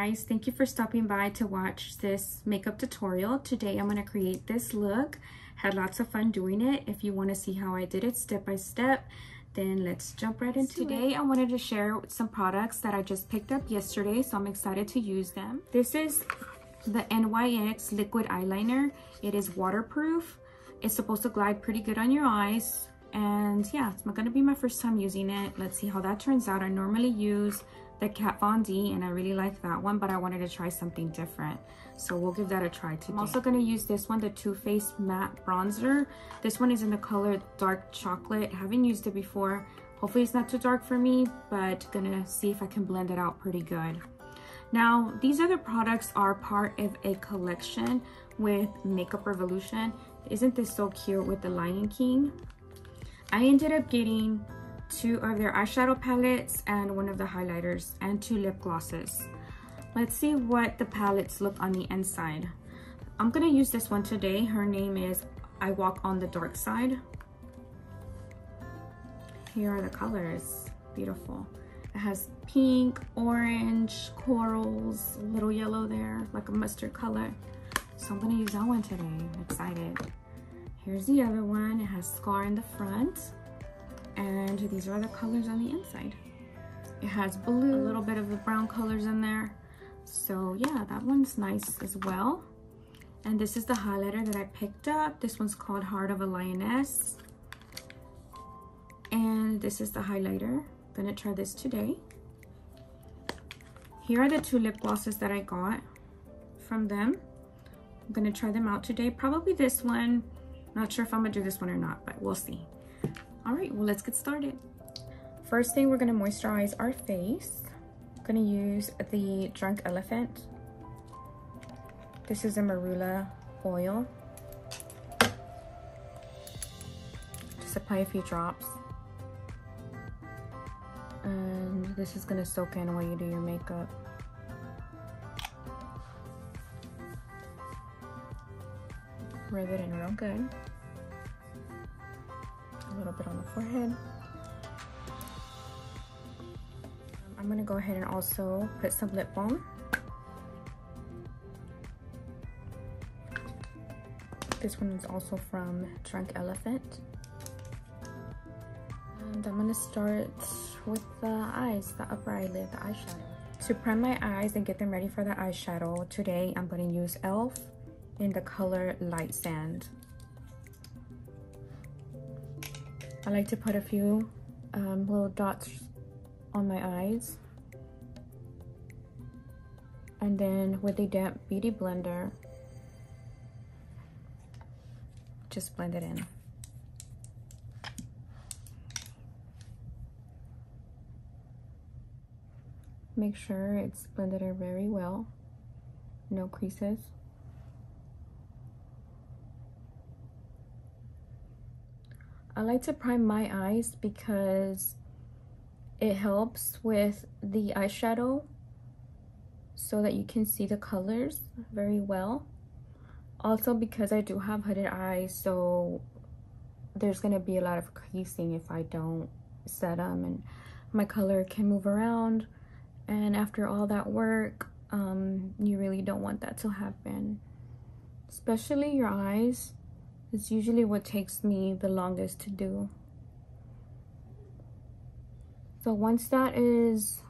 guys, thank you for stopping by to watch this makeup tutorial. Today I'm going to create this look. Had lots of fun doing it. If you want to see how I did it step by step, then let's jump right into Today, it. I wanted to share some products that I just picked up yesterday, so I'm excited to use them. This is the NYX liquid eyeliner. It is waterproof. It's supposed to glide pretty good on your eyes. And yeah, it's not gonna be my first time using it. Let's see how that turns out. I normally use the Kat Von D and I really like that one, but I wanted to try something different. So we'll give that a try today. I'm also gonna use this one, the Too Faced Matte Bronzer. This one is in the color Dark Chocolate. haven't used it before. Hopefully it's not too dark for me, but gonna see if I can blend it out pretty good. Now, these other products are part of a collection with Makeup Revolution. Isn't this so cute with the Lion King? I ended up getting two of their eyeshadow palettes and one of the highlighters and two lip glosses. Let's see what the palettes look on the inside. I'm gonna use this one today. Her name is I Walk on the Dark Side. Here are the colors, beautiful. It has pink, orange, corals, little yellow there, like a mustard color. So I'm gonna use that one today, I'm excited. Here's the other one, it has scar in the front and these are the colors on the inside. It has blue a little bit of the brown colors in there. So yeah that one's nice as well. And this is the highlighter that i picked up. This one's called heart of a lioness. And this is the highlighter. Gonna try this today. Here are the two lip glosses that i got from them. I'm gonna try them out today. Probably this one. Not sure if i'm gonna do this one or not but we'll see all right, well, let's get started. First thing, we're gonna moisturize our face. I'm gonna use the Drunk Elephant. This is a marula oil. Just apply a few drops. And this is gonna soak in while you do your makeup. Rub it in real good a little bit on the forehead. I'm gonna go ahead and also put some lip balm. This one is also from Drunk Elephant. And I'm gonna start with the eyes, the upper eyelid, the eyeshadow. To prime my eyes and get them ready for the eyeshadow, today I'm gonna use e.l.f. in the color Light Sand. I like to put a few um, little dots on my eyes. And then with a damp beauty blender, just blend it in. Make sure it's blended in very well, no creases. I like to prime my eyes because it helps with the eyeshadow so that you can see the colors very well. Also because I do have hooded eyes, so there's going to be a lot of creasing if I don't set them and my color can move around. And after all that work, um, you really don't want that to happen. Especially your eyes it's usually what takes me the longest to do. So once that is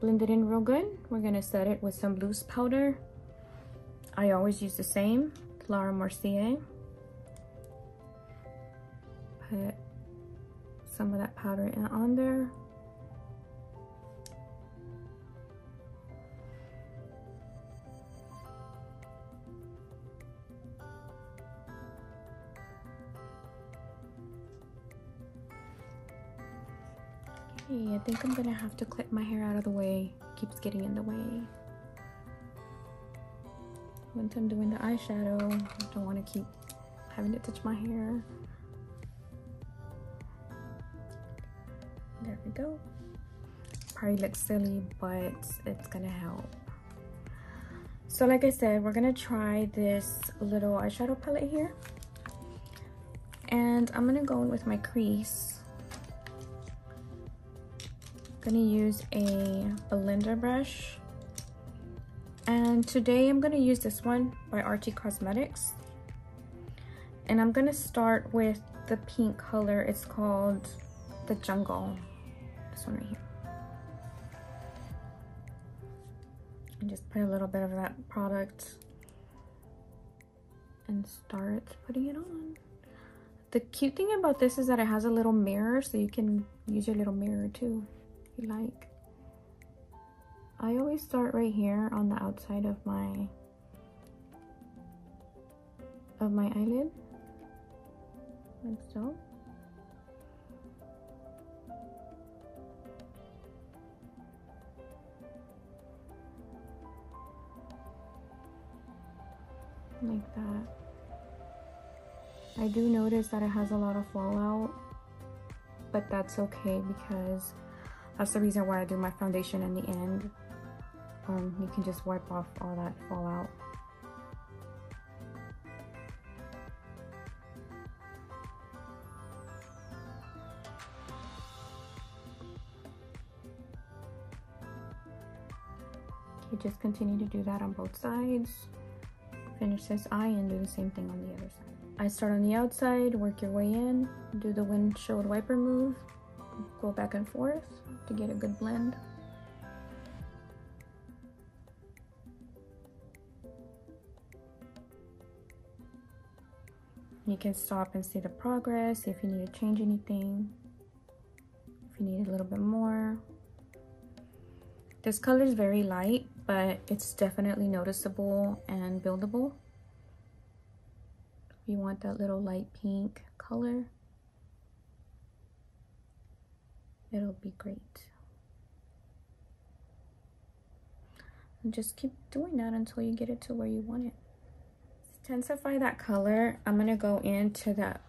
blended in real good, we're gonna set it with some loose powder. I always use the same, Laura Mercier. Put some of that powder in on there. Okay, I think I'm gonna have to clip my hair out of the way. It keeps getting in the way. Once I'm doing the eyeshadow, I don't want to keep having to touch my hair. There we go. Probably looks silly, but it's gonna help. So like I said, we're gonna try this little eyeshadow palette here. And I'm gonna go in with my crease gonna use a blender brush And today I'm to use this one by Archie Cosmetics. And I'm to start with the pink color. It's called the Jungle. This one right here. And just put a little bit of that product and start putting it on. The cute thing about this is that it has a little mirror so you can use your little mirror too you like. I always start right here on the outside of my of my eyelid. Like so. Like that. I do notice that it has a lot of fallout but that's okay because that's the reason why I do my foundation in the end um, you can just wipe off all that fallout. You just continue to do that on both sides. Finish this eye and do the same thing on the other side. I start on the outside, work your way in, do the windshield wiper move, go back and forth to get a good blend. You can stop and see the progress if you need to change anything. If you need a little bit more. This color is very light, but it's definitely noticeable and buildable. You want that little light pink color, it'll be great. And just keep doing that until you get it to where you want it intensify that color, I'm going to go into that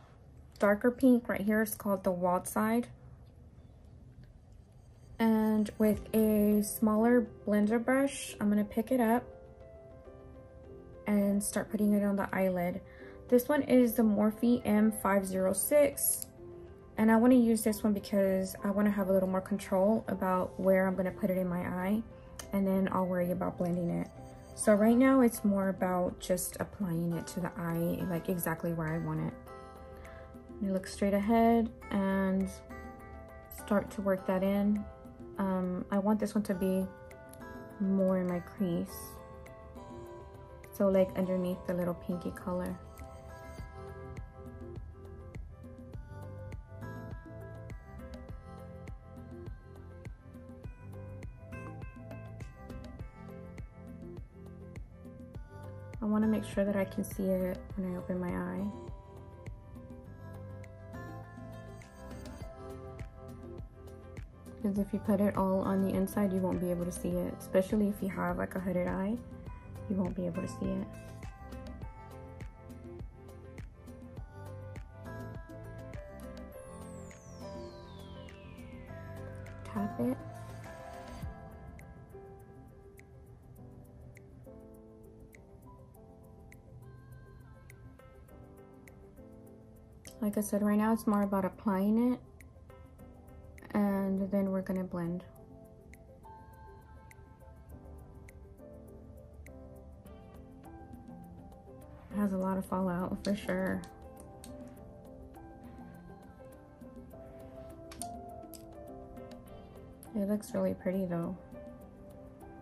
darker pink right here. It's called the Wild Side. And with a smaller blender brush, I'm going to pick it up and start putting it on the eyelid. This one is the Morphe M506. And I want to use this one because I want to have a little more control about where I'm going to put it in my eye. And then I'll worry about blending it. So right now it's more about just applying it to the eye, like exactly where I want it. You look straight ahead and start to work that in. Um, I want this one to be more in my crease. So like underneath the little pinky color. Want to make sure that I can see it when I open my eye. Because if you put it all on the inside, you won't be able to see it. Especially if you have like a hooded eye, you won't be able to see it. Tap it. Like I said, right now it's more about applying it and then we're gonna blend. It has a lot of fallout for sure. It looks really pretty though.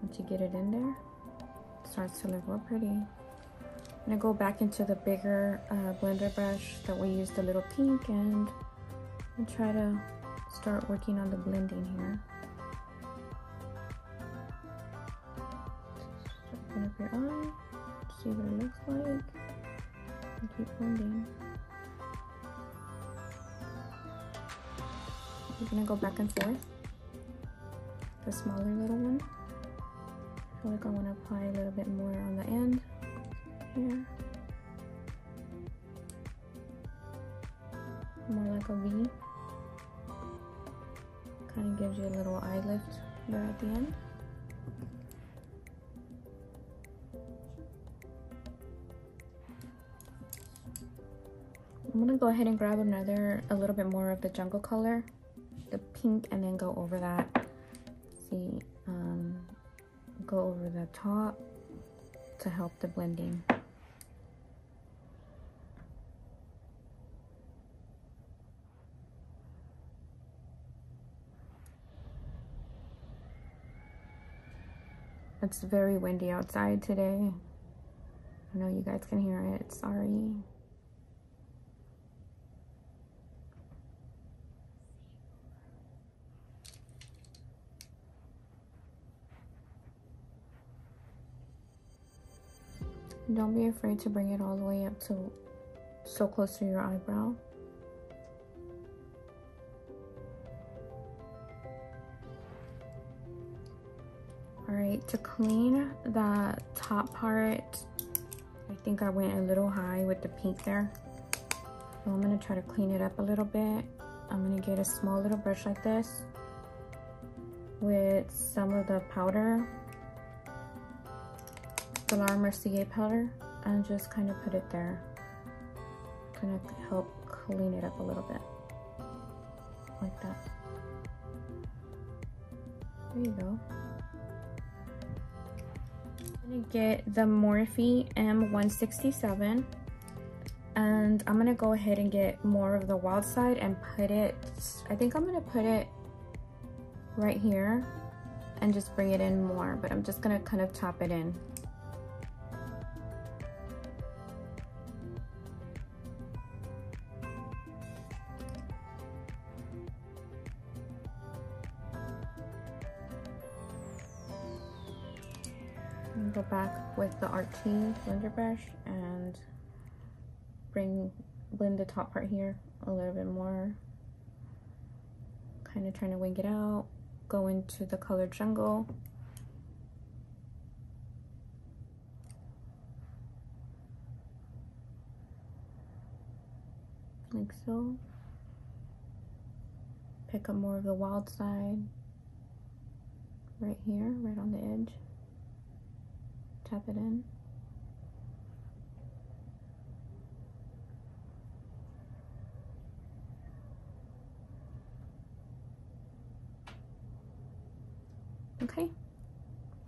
Once you get it in there, it starts to look real pretty. Gonna go back into the bigger uh, blender brush that we used the little pink and, and try to start working on the blending here. Open up your eye, see what it looks like, and keep blending. I'm gonna go back and forth. The smaller little one. I feel like I want to apply a little bit more on the end here. More like a V. Kind of gives you a little eye lift there at the end. I'm gonna go ahead and grab another, a little bit more of the jungle color, the pink, and then go over that. See, um, go over the top to help the blending. It's very windy outside today. I know you guys can hear it, sorry. Don't be afraid to bring it all the way up to so close to your eyebrow. Right, to clean the top part, I think I went a little high with the pink there. So I'm gonna try to clean it up a little bit. I'm gonna get a small little brush like this with some of the powder the Laura Mercier powder and just kind of put it there. Gonna help clean it up a little bit. Like that. There you go. Gonna get the Morphe M167 and I'm gonna go ahead and get more of the wild side and put it, I think I'm gonna put it right here and just bring it in more, but I'm just gonna kind of tap it in. Go back with the RT blender brush and bring blend the top part here a little bit more. Kind of trying to wing it out go into the color jungle. Like so. Pick up more of the wild side. Right here right on the edge tap it in. Okay,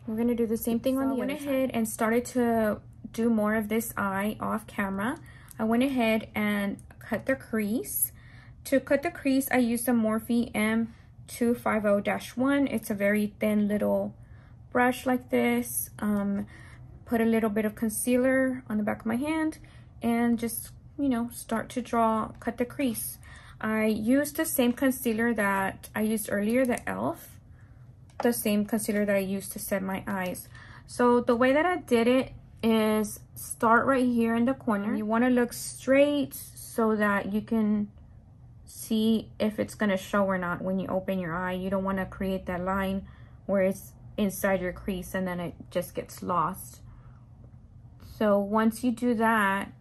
we're gonna do the same thing so on the I went ahead and started to do more of this eye off camera. I went ahead and cut the crease. To cut the crease, I used the Morphe M250-1. It's a very thin little brush like this. Um, put a little bit of concealer on the back of my hand and just, you know, start to draw, cut the crease. I used the same concealer that I used earlier, the e.l.f. The same concealer that I used to set my eyes. So the way that I did it is start right here in the corner. Mm-hmm. You want to look straight so that you can see if it's going to show or not when you open your eye. You don't want to create that line where it's inside your crease and then it just gets lost. So once you do that,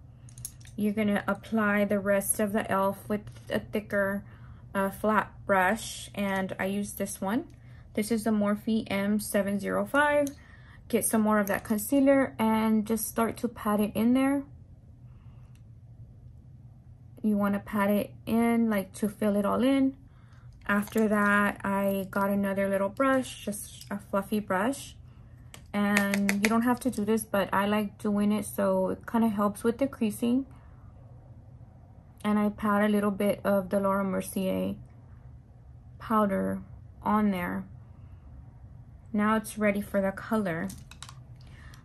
you're gonna apply the rest of the e.l.f. with a thicker uh, flat brush. And I use this one. This is the Morphe M705. Get some more of that concealer and just start to pat it in there. You wanna pat it in like to fill it all in. After that, I got another little brush, just a fluffy brush and you don't have to do this but I like doing it so it kind of helps with the creasing. And I pat a little bit of the Laura Mercier powder on there. Now it's ready for the color.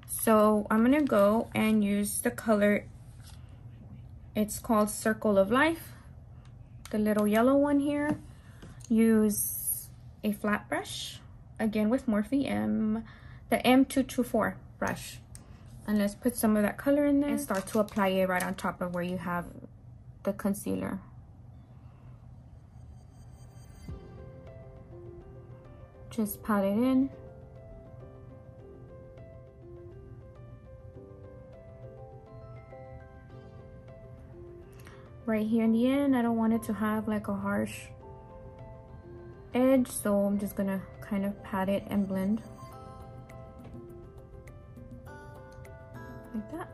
So I'm gonna go and use the color. It's called Circle of Life. The little yellow one here. Use a flat brush again with Morphe M the M224 brush. And let's put some of that color in there and start to apply it right on top of where you have the concealer. Just pat it in. Right here in the end, I don't want it to have like a harsh edge, so I'm just gonna kind of pat it and blend. Like that.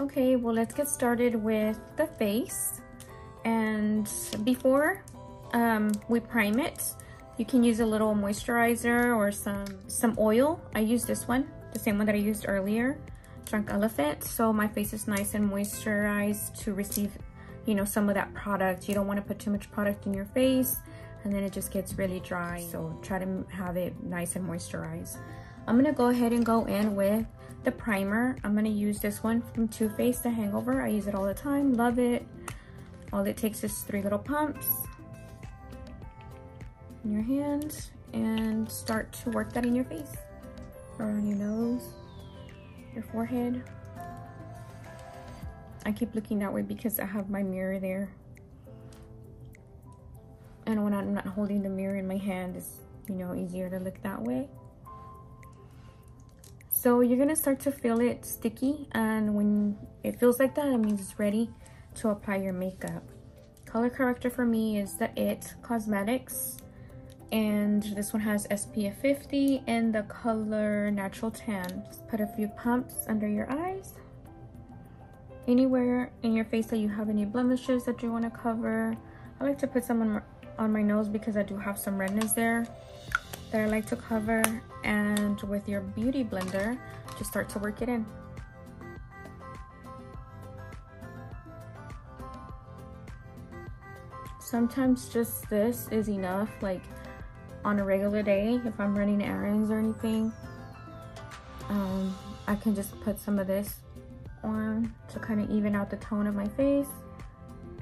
Okay, well let's get started with the face. And before um, we prime it, You can use a little moisturizer or some, some oil. I use this one, the same one that I used earlier, Drunk Elephant. So my face is nice and moisturized to receive, you know, some of that product. You don't want to put too much product in your face and then it just gets really dry. So try to have it nice and moisturized. I'm gonna go ahead and go in with the primer. I'm gonna use this one from Too Faced, the Hangover. I use it all the time, love it. All it takes is three little pumps in your hands and start to work that in your face. Around your nose, your forehead. I keep looking that way because I have my mirror there. And when I'm not holding the mirror in my hand, it's, you know, easier to look that way. So you're gonna start to feel it sticky and when it feels like that, it means it's ready to apply your makeup. Color corrector for me is the IT Cosmetics and this one has SPF 50 and the color Natural Tan. Just put a few pumps under your eyes. Anywhere in your face that you have any blemishes that you want to cover. I like to put some on my, on my nose because I do have some redness there that I like to cover and with your beauty blender just start to work it in. Sometimes just this is enough like on a regular day if I'm running errands or anything. Um, I can just put some of this on to kind of even out the tone of my face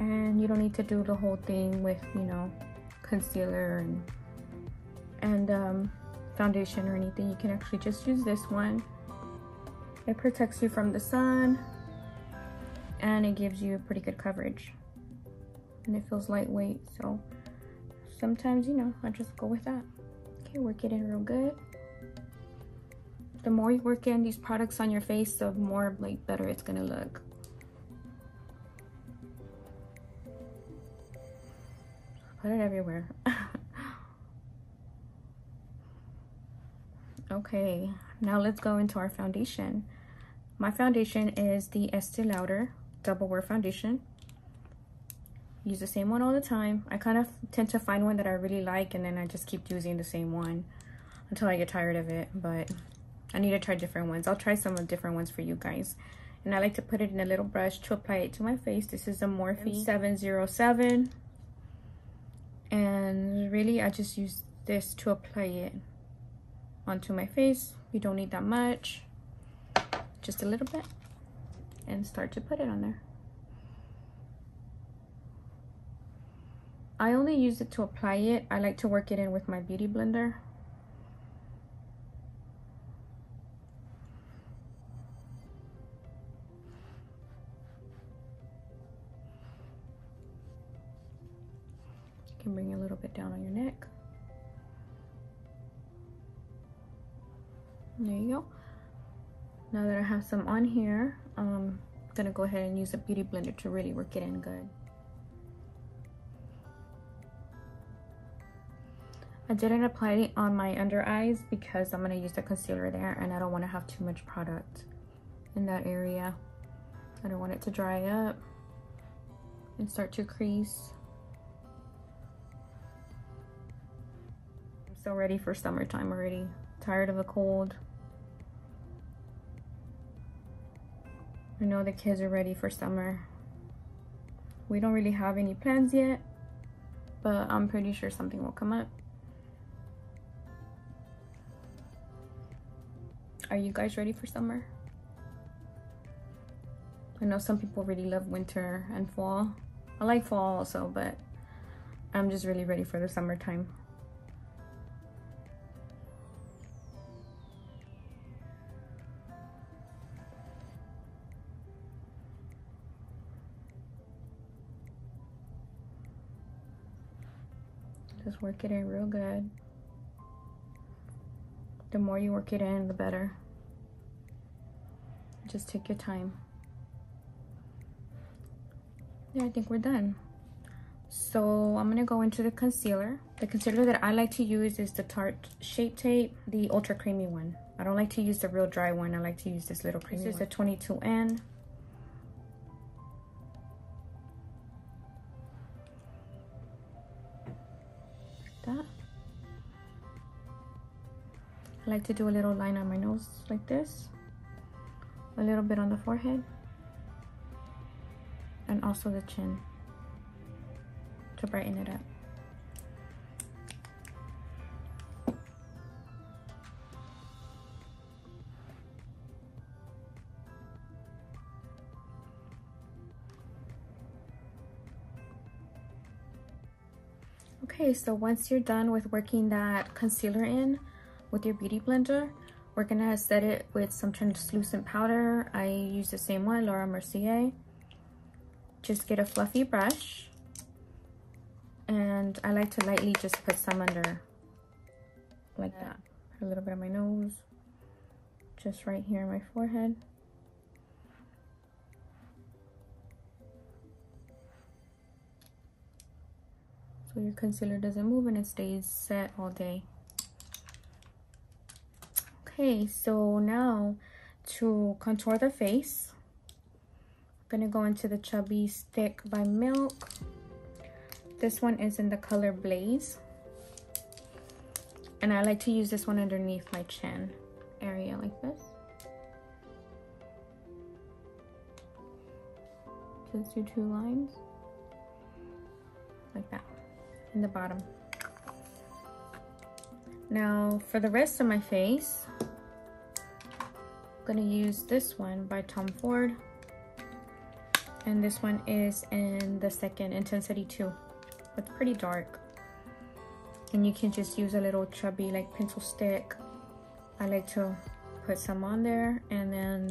and you don't need to do the whole thing with you know concealer and and um, foundation or anything. You can actually just use this one. It protects you from the sun and it gives you pretty good coverage. And it feels lightweight, so sometimes, you know, I just go with that. Okay, work it in real good. The more you work in these products on your face, the more like better it's gonna look. Put it everywhere. Okay, now let's go into our foundation. My foundation is the Estee Lauder Double Wear Foundation. Use the same one all the time. I kind of tend to find one that I really like and then I just keep using the same one until I get tired of it. But I need to try different ones. I'll try some of different ones for you guys. And I like to put it in a little brush to apply it to my face. This is a Morphe 707. And really, I just use this to apply it onto my face. You don't need that much, just a little bit, and start to put it on there. I only use it to apply it. I like to work it in with my beauty blender. Bring a little bit down on your neck. there you go now that i have some on here um, i'm gonna go ahead and use a beauty blender to really work it in good I didn't apply it on my under eyes because I'm to use the concealer there and I don't want to have too much product in that area. I don't want it to dry up and start to crease. So ready for summertime already. Tired of the cold. I know the kids are ready for summer. We don't really have any plans yet, but I'm pretty sure something will come up. Are you guys ready for summer? I know some people really love winter and fall. I like fall also, but I'm just really ready for the summertime. Work it in real good. The more you work it in, the better. Just take your time. Yeah, I think we're done. So I'm gonna go into the concealer. The concealer that I like to use is the Tarte Shape Tape, the ultra creamy one. I don't like to use the real dry one. I like to use this little creamy This is the 22N. Like to do a little line on my nose like this. A little bit on the forehead. And also the chin to brighten it up. Okay, so once you're done with working that concealer in with your Beauty Blender, we're gonna set it with some translucent powder. I use the same one, Laura Mercier. Just get a fluffy brush. And I like to lightly just put some under, like that. A little bit on my nose, just right here on my forehead. so your concealer doesn't move and it stays set all day okay so now to contour the face. I'm gonna go into the chubby stick by milk. This one is in the color blaze. And I like to use this one underneath my chin area like this. Just do two lines. Like that in the bottom. Now for the rest of my face, gonna use this one by Tom Ford. And this one is in the second intensity 2. It's pretty dark. And you can just use a little chubby like pencil stick. I like to put some on there and then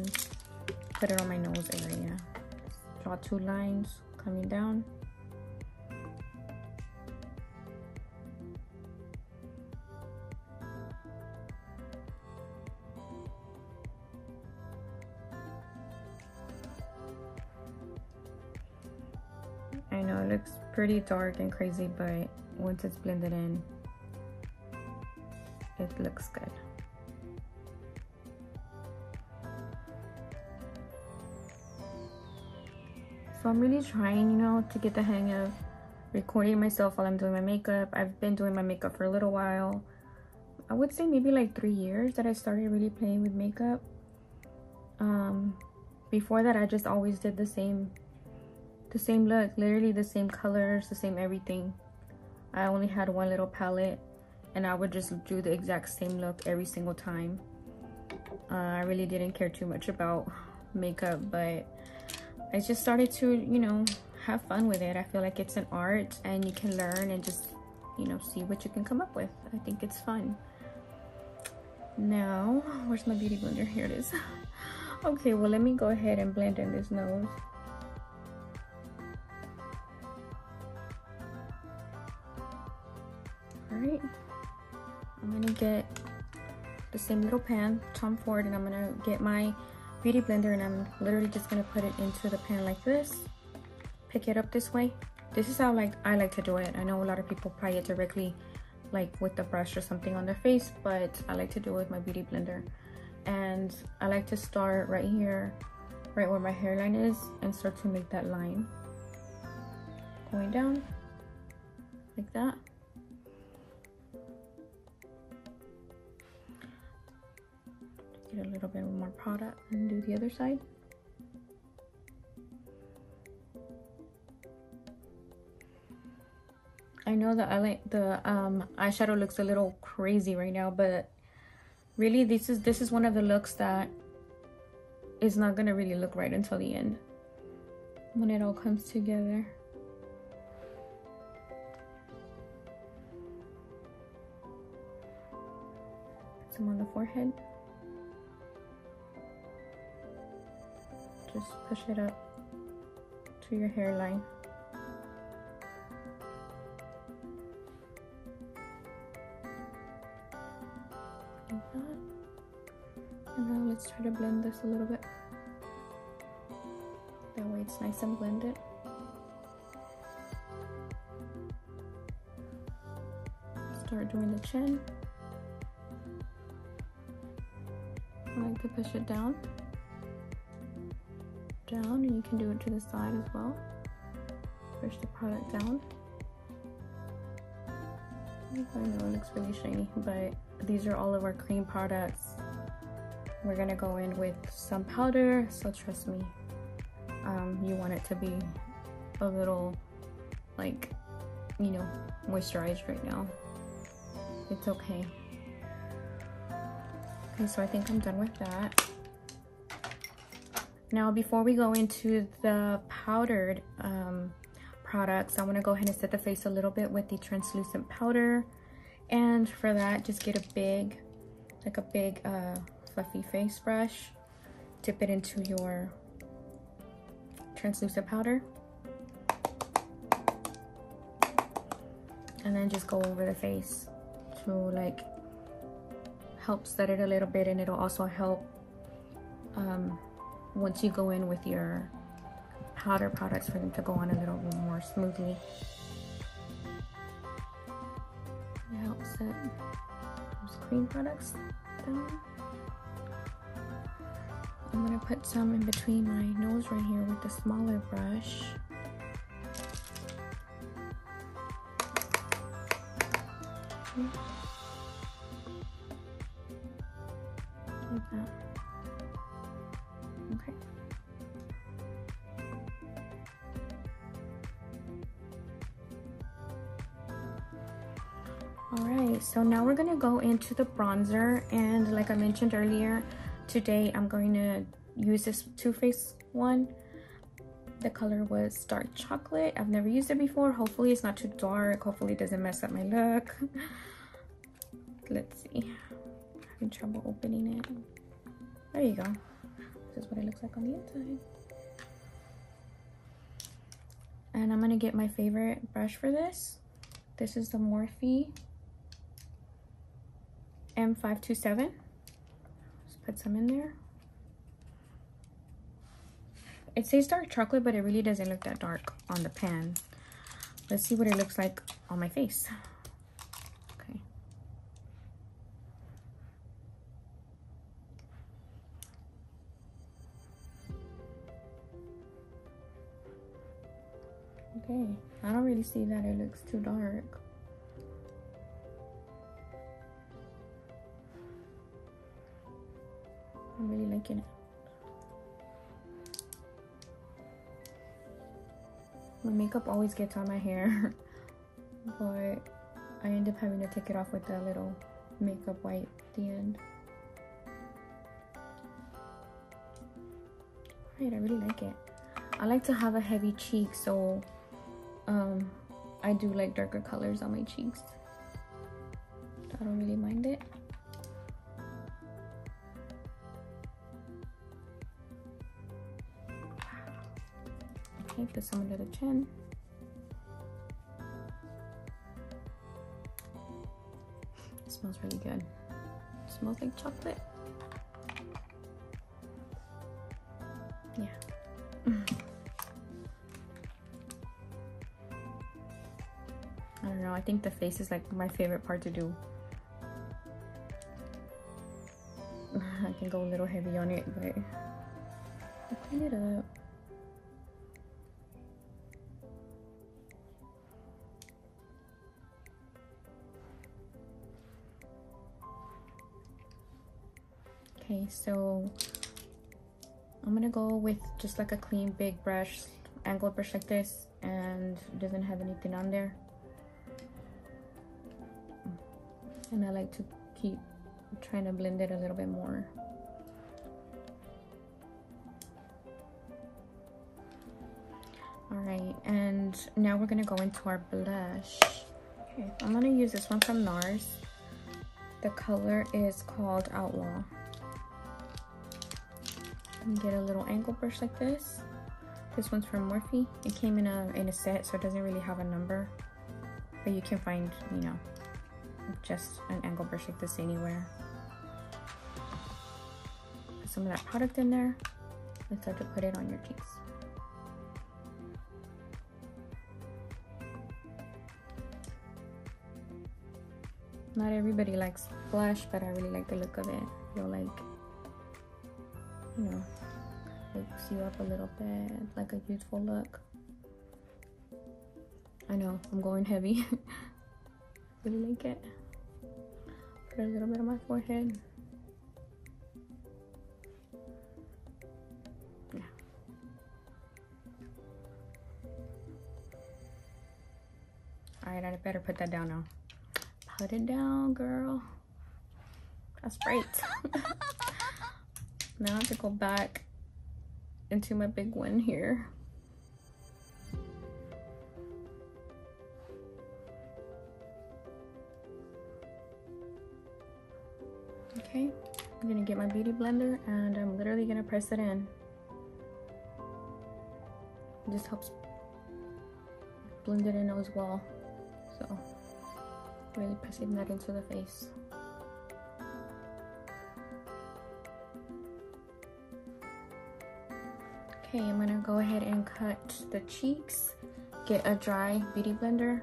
put it on my nose area. Draw two lines coming down. Pretty dark and crazy, but once it's blended in, it looks good. So I'm really trying, you know, to get the hang of recording myself while I'm doing my makeup. I've been doing my makeup for a little while. I would say maybe like three years that I started really playing with makeup. Um, before that, I just always did the same the same look literally the same colors the same everything. I only had one little palette and i would just do the exact same look every single time. Uh, i really didn't care too much about makeup but i just started to you know have fun with it. I feel like it's an art and you can learn and just you know see what you can come up with. I think it's fun. Now where's my beauty blender? Here it is. Okay well let me go ahead and blend in this nose right i'm gonna get the same little pan tom ford and i'm gonna get my beauty blender and i'm literally just gonna put it into the pan like this. Pick it up this way. This is how like i like to do it. I know a lot of people apply it directly like with the brush or something on their face but i like to do it with my beauty blender. And i like to start right here right where my hairline is and start to make that line. Going down like that a little bit more product and do the other side. I know that I like the um, eyeshadow looks a little crazy right now, but really this is this is one of the looks that is not gonna really look right until the end when it all comes together. Some on the forehead. Just push it up to your hairline. And now let's try to blend this a little bit. That way it's nice and blended. Start doing the chin. I like to push it down down and you can do it to the side as well. Push the product down. I know it looks really shiny, but these are all of our cream products. We're gonna go in with some powder, so trust me, um, you want it to be a little like, you know, moisturized right now. It's okay. Okay, so I think I'm done with that. Now, before we go into the powdered um, products, I wanna go ahead and set the face a little bit with the translucent powder. And for that, just get a big, like a big uh, fluffy face brush. Dip it into your translucent powder. And then just go over the face to like help set it a little bit and it'll also help um, once you go in with your powder products for them to go on a little more smoothly. It helps set those cream products down. I'm gonna put some in between my nose right here with the smaller brush. So now we're gonna go into the bronzer and like I mentioned earlier, today I'm going to use this Too Faced one. The color was dark chocolate. I've never used it before. Hopefully it's not too dark. Hopefully it doesn't mess up my look. Let's see. I'm having trouble opening it. There you go. This is what it looks like on the inside. And I'm gonna get my favorite brush for this. This is the Morphe M527. Just put some in there. It says dark chocolate, but it really doesn't look that dark on the pan. Let's see what it looks like on my face. Okay. Okay, I don't really see that it looks too dark. I'm really liking it. My makeup always gets on my hair, but I end up having to take it off with a little makeup wipe at the end. Alright, I really like it. I like to have a heavy cheek, so um, I do like darker colors on my cheeks. I don't really mind it. Put some under the chin. It smells really good. It smells like chocolate. Yeah. I don't know, I think the face is like my favorite part to do. I can go a little heavy on it, but I'll clean it up. So I'm gonna go with just like a clean big brush, angled brush like this, and doesn't have anything on there. And I like to keep trying to blend it a little bit more. All right, and now we're gonna go into our blush. Okay, I'm gonna use this one from NARS. The color is called Outlaw and get a little angle brush like this. This one's from Morphe. It came in a, in a set, so it doesn't really have a number. But you can find, you know, just an angle brush like this anywhere. Put some of that product in there and start to put it on your cheeks. Not everybody likes blush, but I really like the look of it. Feel like you know, wakes you up a little bit, like a youthful look. I know, I'm going heavy. Really like it. Put a little bit on my forehead. Yeah. All right, I better put that down now. Put it down, girl. That's right. now I have to go back into my big one here. Okay, I'm gonna get my beauty blender and I'm literally gonna press it in. It just helps blend it in as well. So, really pressing that into the face. Okay, I'm gonna go ahead and cut the cheeks. Get a dry beauty blender.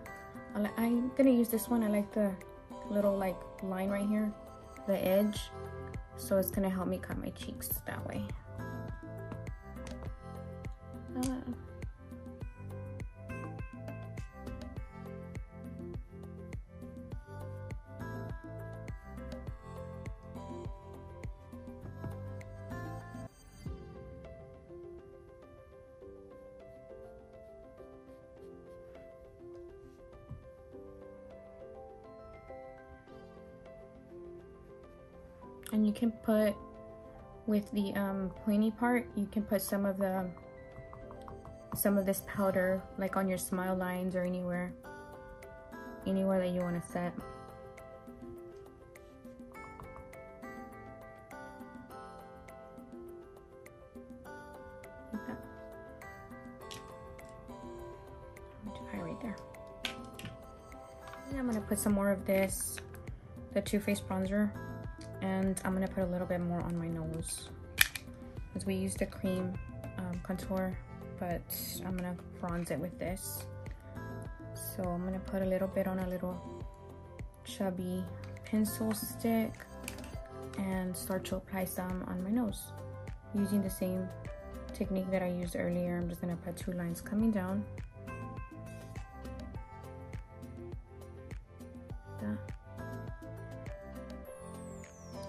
I'm gonna use this one. I like the little like line right here, the edge. So it's gonna help me cut my cheeks that way. Uh, put with the um, pointy part you can put some of the some of this powder like on your smile lines or anywhere anywhere that you want to set put some more of this, the Too Faced bronzer and I'm gonna put a little bit more on my nose. Because we used the cream um, contour but I'm gonna bronze it with this. So I'm gonna put a little bit on a little chubby pencil stick and start to apply some on my nose. Using the same technique that I used earlier I'm just gonna put two lines coming down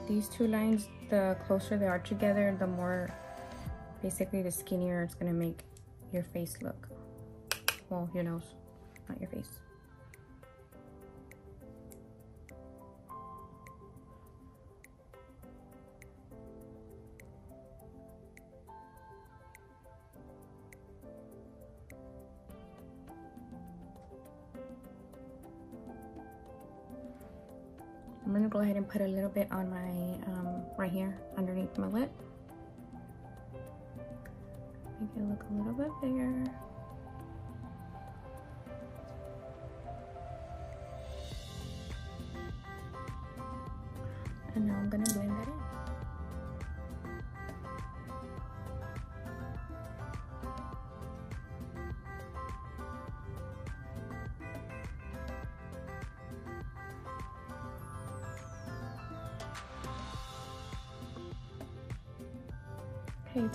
these two lines, the closer they are together, the more, basically the skinnier it's gonna make your face look. Well, your nose, not your face. Put a little bit on my, um, right here, underneath my lip. Make it look a little bit bigger.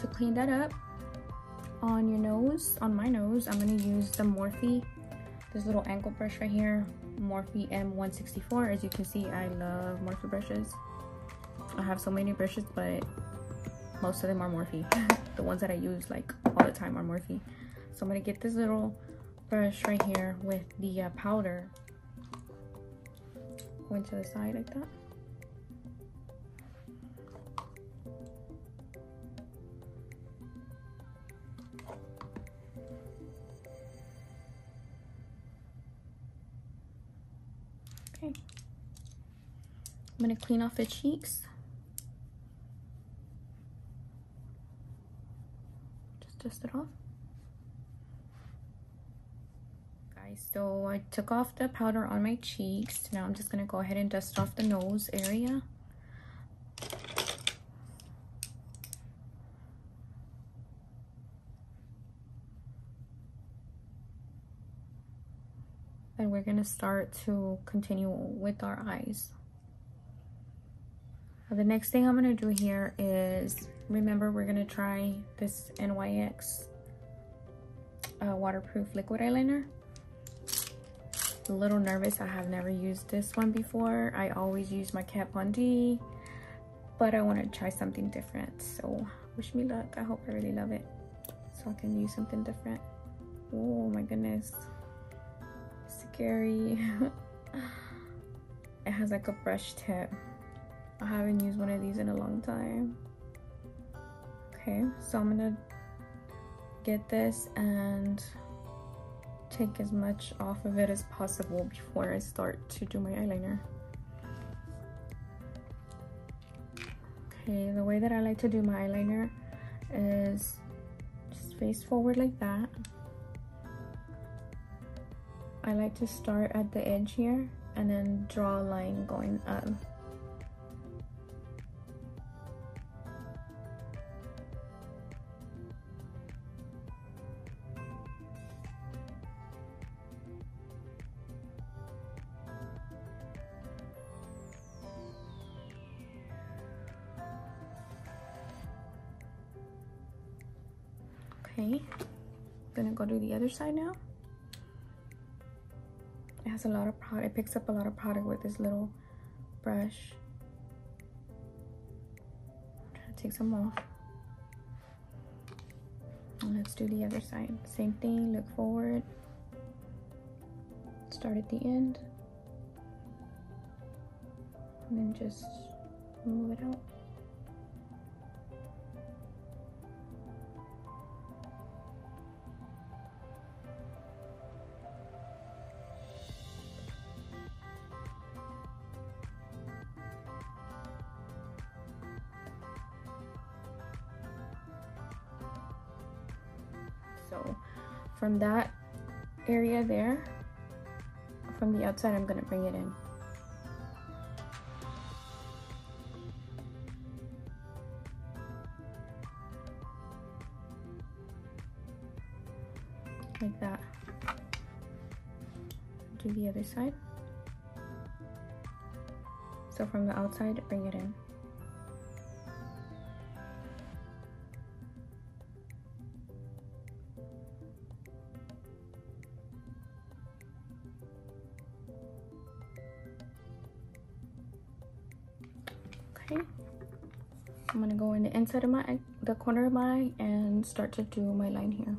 To clean that up on your nose, on my nose, I'm gonna use the Morphe, this little angle brush right here, Morphe M164. As you can see, I love Morphe brushes. I have so many brushes, but most of them are Morphe. the ones that I use like all the time are Morphe. So I'm gonna get this little brush right here with the uh, powder going to the side like that. I'm gonna clean off the cheeks. Just dust it off. Guys, so I took off the powder on my cheeks. Now I'm just gonna go ahead and dust off the nose area. and we're gonna start to continue with our eyes. The next thing I'm gonna do here is, remember we're gonna try this NYX uh, waterproof liquid eyeliner. a little nervous. I have never used this one before. I always use my Kat Von D, but I want to try something different. So wish me luck. I hope I really love it so I can use something different. Oh my goodness. Scary. it has like a brush tip. I haven't used one of these in a long time. Okay, so I'm gonna get this and take as much off of it as possible before I start to do my eyeliner. Okay, the way that I like to do my eyeliner is just face forward like that. I like to start at the edge here and then draw a line going up. Other side now. It has a lot of product, it picks up a lot of product with this little brush. Try to take some off. And let's do the other side. Same thing, look forward. Start at the end. And then just move it out. From that area there. From the outside I'm gonna bring it in. Like that. Do the other side. So from the outside bring it in of my the corner of my eye and start to do my line here.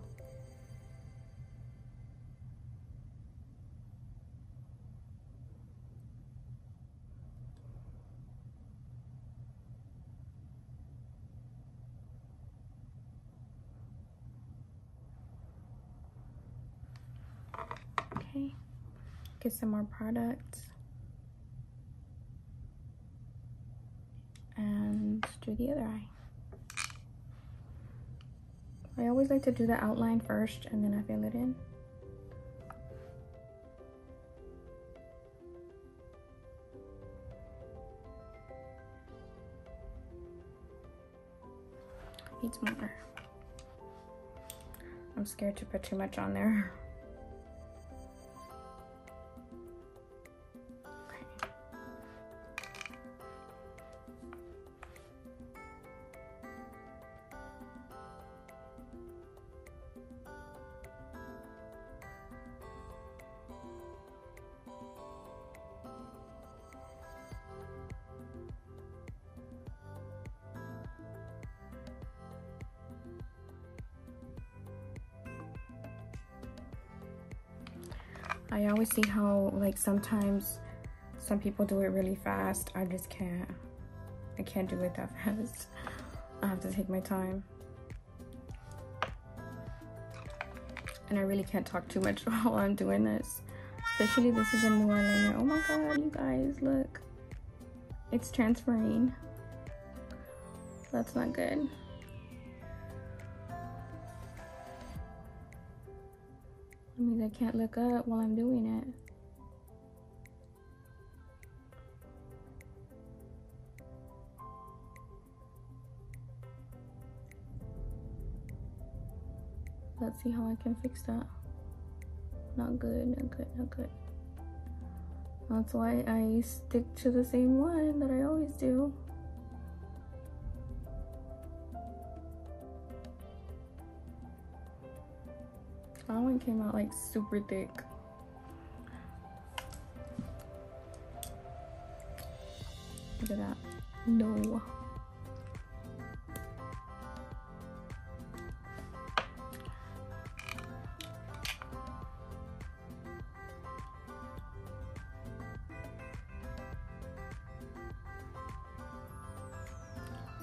Okay. Get some more product and do the other eye I always like to do the outline first and then I fill it in. Needs more. I'm scared to put too much on there I always see how like sometimes some people do it really fast. I just can't. I can't do it that fast. I have to take my time. And I really can't talk too much while I'm doing this. Especially this is a new eyeliner. Oh my god, you guys, look. It's transferring. That's not good. Can't look up while I'm doing it. Let's see how I can fix that. Not good, not good, not good. That's why I stick to the same one that I always do. one came out like super thick. Look at that. No.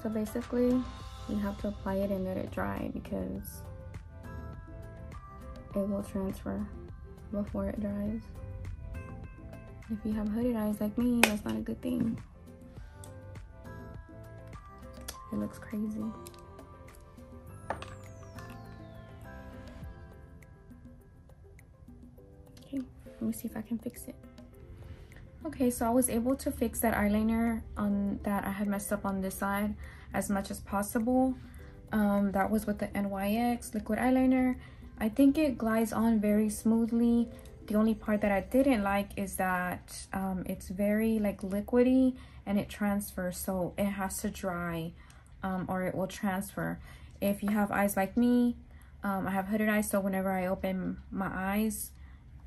So basically, you have to apply it and let it dry because it will transfer before it dries. If you have hooded eyes like me, that's not a good thing. It looks crazy. Okay, let me see if I can fix it. Okay, so I was able to fix that eyeliner on that I had messed up on this side as much as possible. Um, that was with the NYX liquid eyeliner. I think it glides on very smoothly. The only part that I didn't like is that um, it's very like liquidy and it transfers. So it has to dry um, or it will transfer. If you have eyes like me, um, I have hooded eyes. So whenever I open my eyes,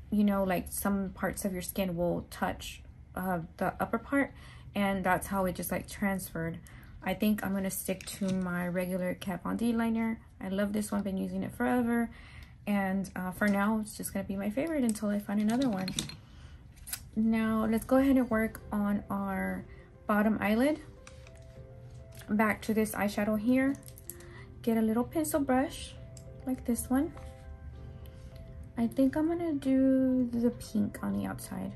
you know, like some parts of your skin will touch uh, the upper part and that's how it just like transferred. I think I'm going to stick to my regular Kat Von D liner. I love this one, been using it forever. And uh, for now, it's just to be my favorite until I find another one. Now, let's go ahead and work on our bottom eyelid. Back to this eyeshadow here. Get a little pencil brush like this one. I think I'm to do the pink on the outside.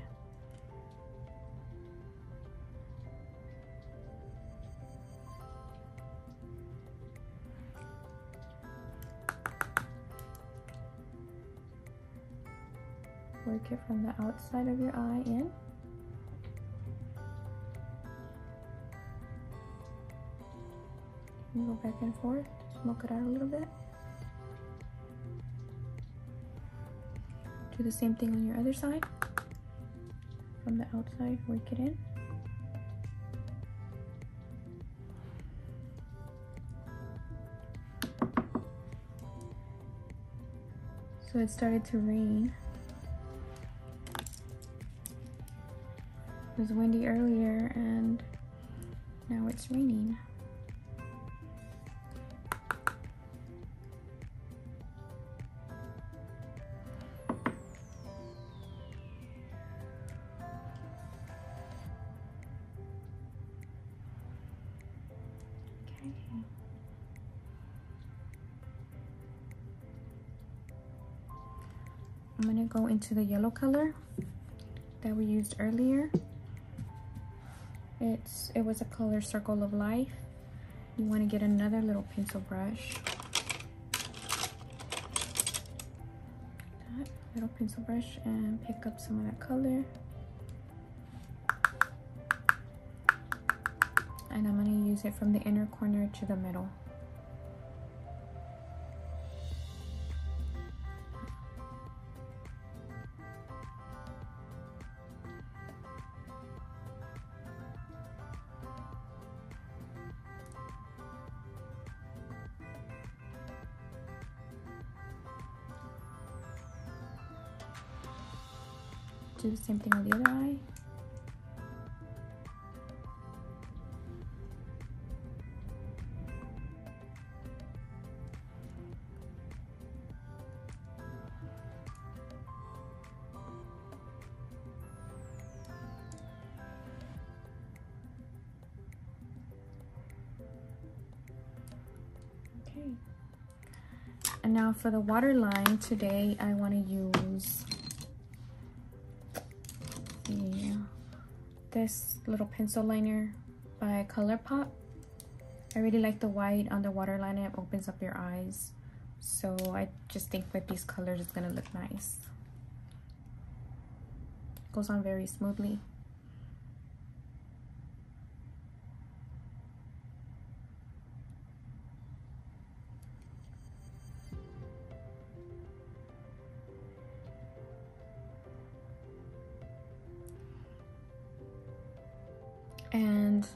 Work it from the outside of your eye in. And go back and forth, smoke it out a little bit. Do the same thing on your other side. From the outside, work it in. So it started to rain. Was windy earlier and now it's raining. I'm gonna go into the yellow color that we used earlier. It's It was a color Circle of Life. You want to get another little pencil brush. That little pencil brush and pick up some of that color. And I'm going to use it from the inner corner to the middle. Do the same thing on the other eye. Okay. And now for the waterline, today I want to use this little pencil liner by ColourPop. I really like the white on the waterline. It opens up your eyes. So I just think with these colors, it's going to look nice. It Goes on very smoothly.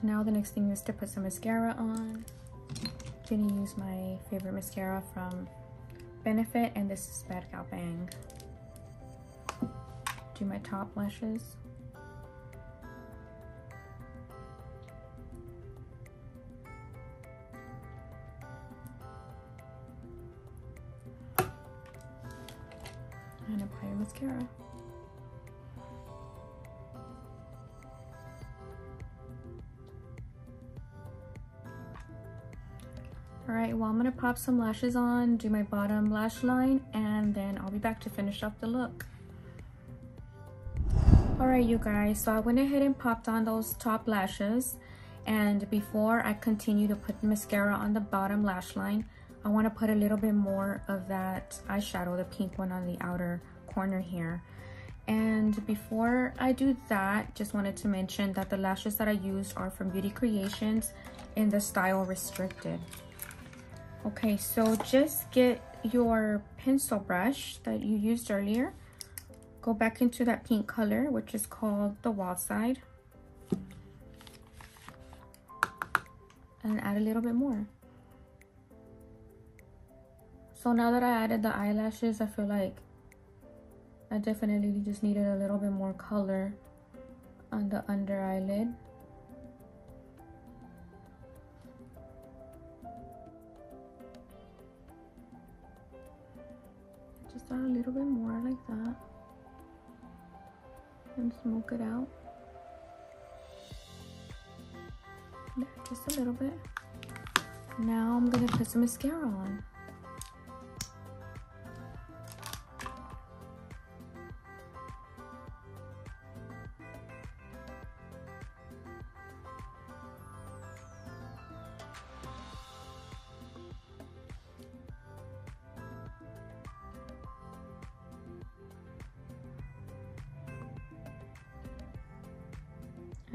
Now the next thing is to put some mascara on. I'm gonna use my favorite mascara from Benefit and this is Bad Gal Bang. Do my top lashes. Pop some lashes on, do my bottom lash line, and then I'll be back to finish up the look. All right, you guys, so I went ahead and popped on those top lashes. And before I continue to put mascara on the bottom lash line, I wanna put a little bit more of that eyeshadow, the pink one on the outer corner here. And before I do that, just wanted to mention that the lashes that I used are from Beauty Creations in the style Restricted. Okay, so just get your pencil brush that you used earlier. Go back into that pink color, which is called the wall side. And add a little bit more. So now that I added the eyelashes, I feel like I definitely just needed a little bit more color on the under eyelid. Just add a little bit more like that and smoke it out. Just a little bit. Now I'm gonna put some mascara on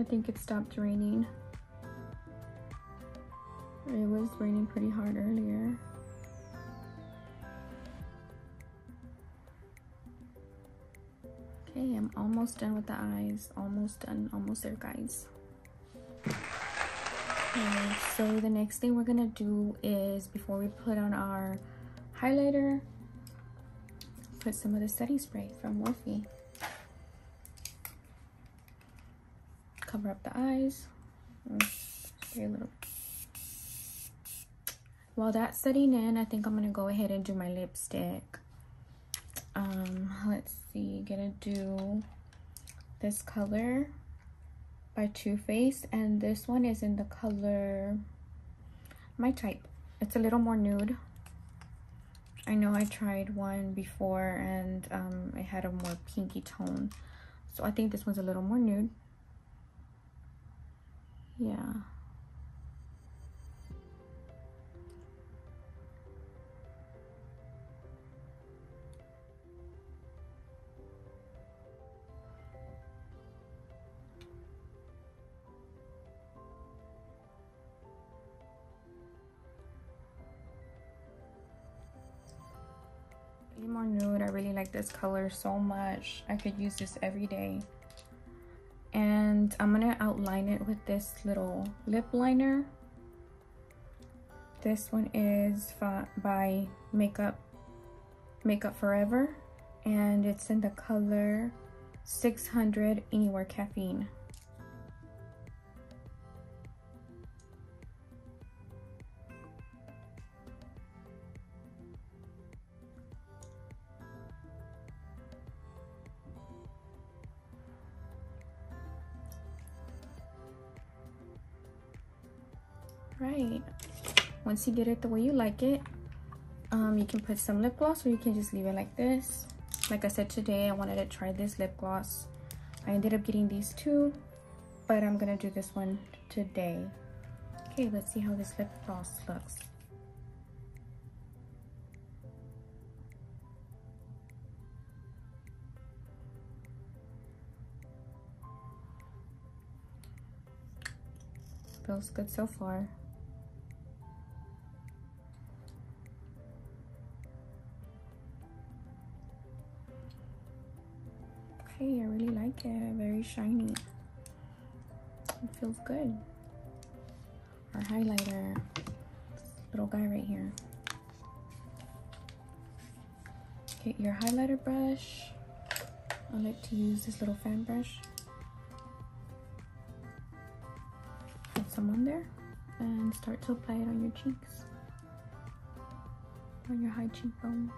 think it stopped raining. It was raining pretty hard earlier. Okay, I'm almost done with the eyes. Almost done, almost there, guys. Okay, so the next thing we're gonna do is before we put on our highlighter, put some of the setting spray from Morphe. Cover up the eyes. A little. While that's setting in, I think I'm gonna go ahead and do my lipstick. Um, let's see, gonna do this color by Too Faced, and this one is in the color my type. It's a little more nude. I know I tried one before and um, it had a more pinky tone. So I think this one's a little more nude yeah. More nude. I really like this color so much. I could use this every day. And I'm gonna outline it with this little lip liner. This one is by Makeup Makeup Forever and it's in the color 600 Anywhere Caffeine. Right once you get it the way you like it um, you can put some lip gloss or you can just leave it like this. Like i said today i wanted to try this lip gloss. I ended up getting these two but i'm gonna do this one today. Okay let's see how this lip gloss looks. Feels good so far i really like it. Very shiny. It feels good. Our highlighter. Little guy right here. Get your highlighter brush. I like to use this little fan brush. Put some on there and start to apply it on your cheeks. On your high cheekbone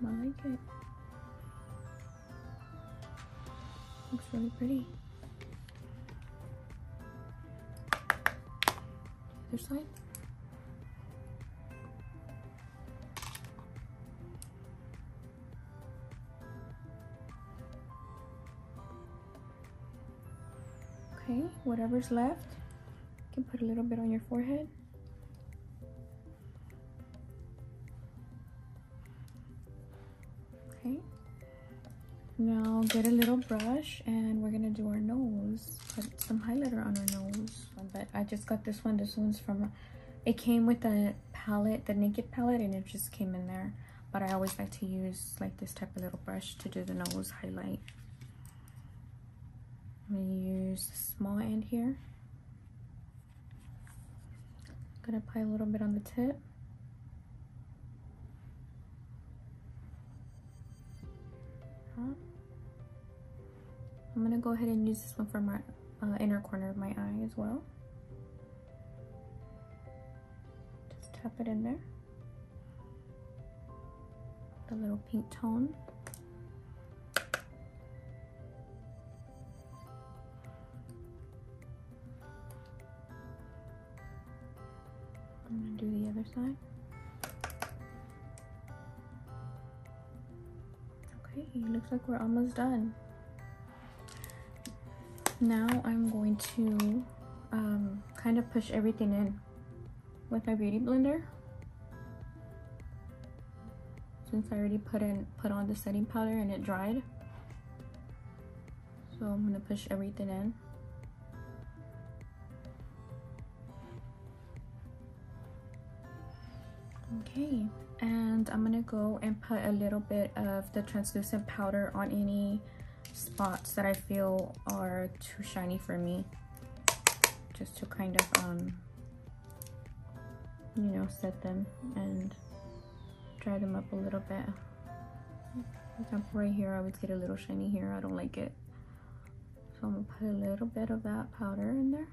I like it. Looks really pretty. Other side. Okay, whatever's left, you can put a little bit on your forehead. Now get a little brush and we're gonna do our nose. Put some highlighter on our nose. But I just got this one. This one's from, it came with the palette, the Naked palette, and it just came in there. But I always like to use like this type of little brush to do the nose highlight. I'm gonna use the small end here. Gonna apply a little bit on the tip. I'm gonna go ahead and use this one for my uh, inner corner of my eye as well. Just tap it in there. The little pink tone. I'm gonna do the other side. Okay, looks like we're almost done. Now I'm going to um, kind of push everything in with my beauty blender. Since I already put in put on the setting powder and it dried. So I'm gonna push everything in. Okay, and I'm gonna go and put a little bit of the translucent powder on any spots that I feel are too shiny for me. Just to kind of, um, you know, set them and dry them up a little bit. For example, right here, I would get a little shiny here. I don't like it. So I'm gonna put a little bit of that powder in there.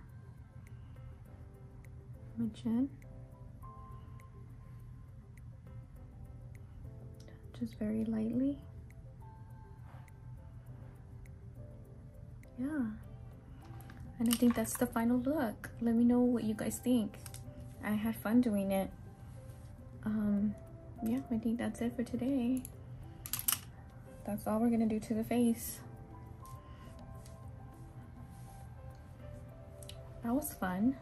My chin. just very lightly. Yeah. And I think that's the final look. Let me know what you guys think. I had fun doing it. Um, yeah, I think that's it for today. That's all we're gonna do to the face. That was fun.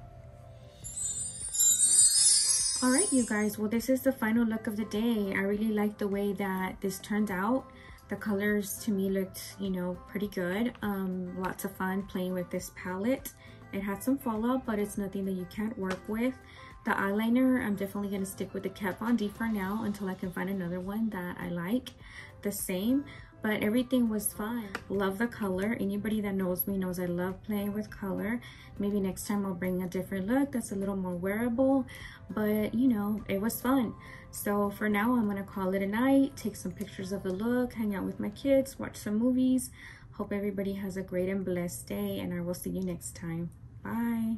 All right, you guys, well, this is the final look of the day. I really like the way that this turned out. The colors to me looked, you know, pretty good. Um, lots of fun playing with this palette. It had some fallout, but it's nothing that you can't work with. The eyeliner, I'm definitely going to stick with the Kat Von D for now until I can find another one that I like the same but everything was fun. Love the color. Anybody that knows me knows I love playing with color. Maybe next time I'll bring a different look that's a little more wearable, but you know, it was fun. So for now, I'm gonna call it a night, take some pictures of the look, hang out with my kids, watch some movies. Hope everybody has a great and blessed day and I will see you next time. Bye.